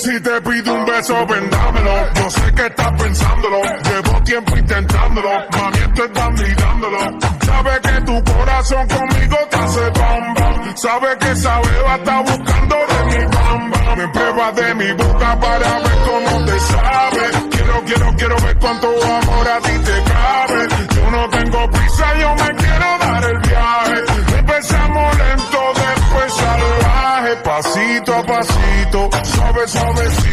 Si te pido un beso, vendámelo. Yo sé que estás pensándolo. Llevo tiempo intentándolo. Mami, esto estás mirándolo. Sabe que tu corazón conmigo te hace bam bam. Que esa beba está buscando de mi bam. Me prueba de mi boca para ver cómo te sabe. Quiero, quiero, quiero ver cuánto amor a ti te cabe. Yo no tengo prisa, yo me quiero dar el viaje. Empezamos lento, después salvaje, pasito despacito, suave, suavecito.